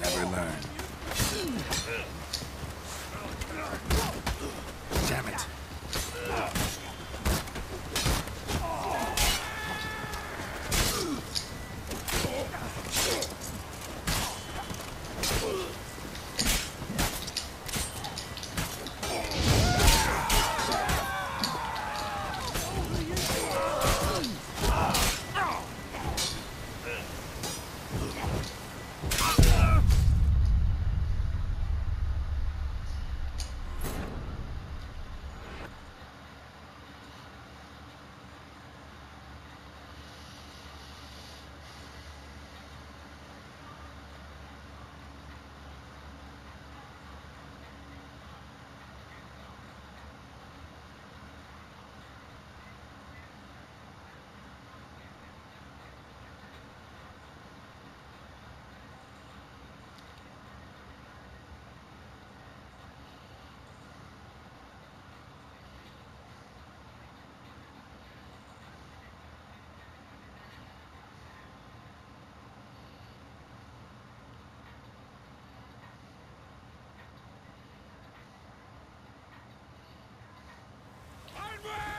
never learn. Burn!